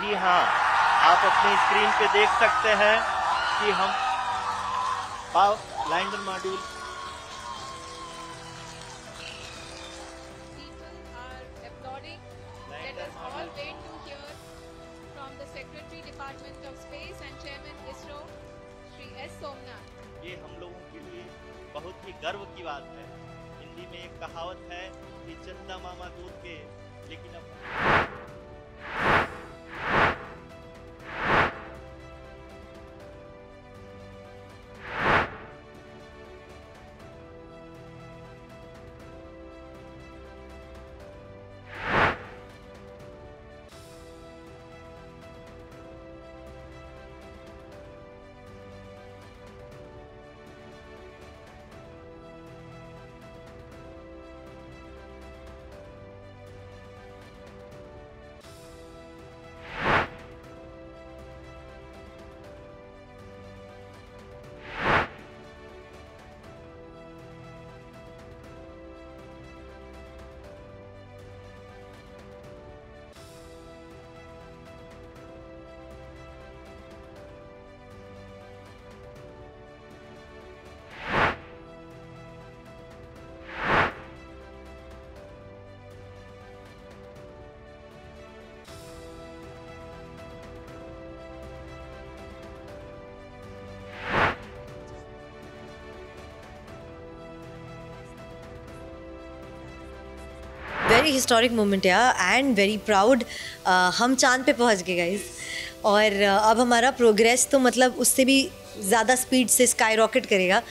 जी हाँ आप अपनी स्क्रीन पे देख सकते हैं कि हम लाइंडर मॉड्यूल ये हम लोगों के लिए बहुत ही गर्व की बात है। हिंदी में एक कहावत है कि चंदा मामा वेरी हिस्टोरिक मोमेंट है एंड वेरी प्राउड हम चाँद पे पहुँच गए गाइस और uh, अब हमारा प्रोग्रेस तो मतलब उससे भी ज़्यादा स्पीड से स्काई रॉकेट करेगा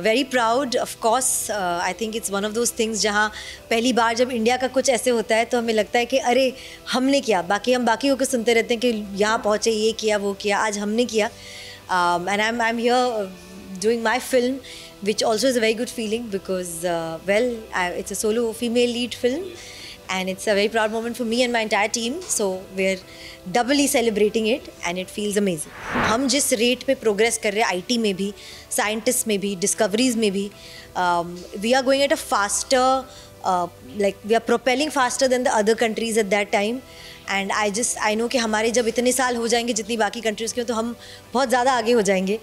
very proud of course I think it's one of those things जहाँ पहली बार जब इंडिया का कुछ ऐसे होता है तो हमें लगता है कि अरे हमने किया. बाकी हम बाकी को सुनते रहते हैं कि यहाँ पहुँचे ये किया वो किया आज हमने किया. And I am I am here doing my film, which also is a very good feeling because, uh, well, I, it's a solo female lead film and it's a very proud moment for me and my entire team. So we're doubly celebrating it and it feels amazing. हम जिस rate पे progress कर रहे हैं IT में भी scientist में भी डिस्कवरीज में भी we are going at a faster like we are propelling faster than the other countries at that time and I just I know कि हमारे जब इतने साल हो जाएँगे जितनी बाकी कंट्रीज़ के हो तो हम बहुत ज़्यादा आगे हो जाएँगे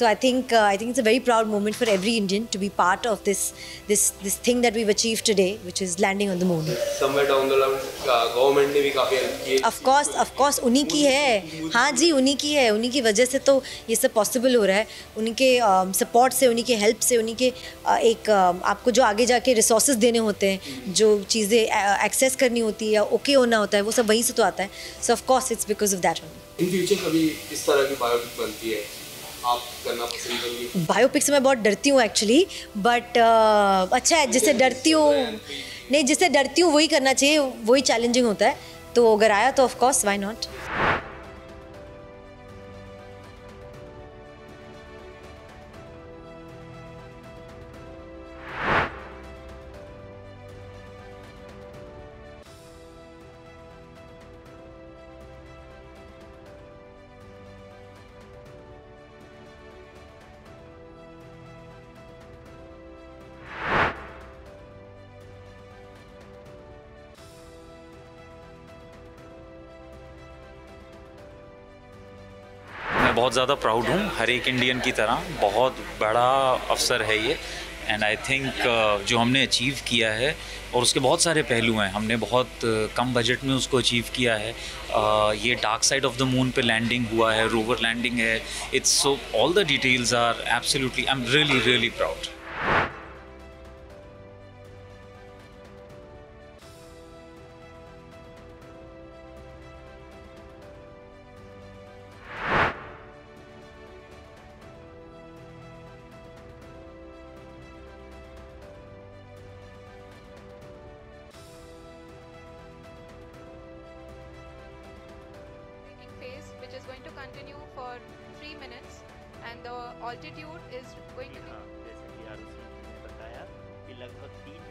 So I think uh, I think it's a very proud moment for every Indian to be part of this this this thing that we've achieved today, which is landing on the moon. somewhere down the line government ने भी काफ़ी help की है Of course, of course, उन्हीं की है हाँ जी उन्हीं की है उन्हीं की वजह से तो ये सब पॉसिबल हो रहा है उन्हीं के सपोर्ट से उन्हीं के हेल्प से उन्हीं के uh, एक uh, आपको जो आगे जाके रिसोर्सेज देने होते हैं जो चीज़ें एक्सेस करनी होती है या ओके होना होता है वो सब वहीं से तो आता है so of course it's because of that in future कभी इस तरह की बायोपिक बनती है आप करना पसंद करेंगी बायोपिक से मैं बहुत डरती हूँ एक्चुअली बट अच्छा है जिससे डरती हूँ नहीं जिससे डरती हूँ वही करना चाहिए वही चैलेंजिंग होता है तो अगर आया तो ऑफकोर्स वाई नॉट मैं बहुत ज़्यादा प्राउड हूँ। हर एक इंडियन की तरह बहुत बड़ा अवसर है ये। एंड आई थिंक जो हमने अचीव किया है और उसके बहुत सारे पहलू हैं। हमने बहुत uh, कम बजट में उसको अचीव किया है। Uh, ये dark side of the moon पे लैंडिंग हुआ है रोवर लैंडिंग है। It's so all the details are absolutely I am really really proud going to continue for three minutes, and the altitude is going ji to be हाँ जैसे कि आरुषि जी ने बताया कि लगभग तीन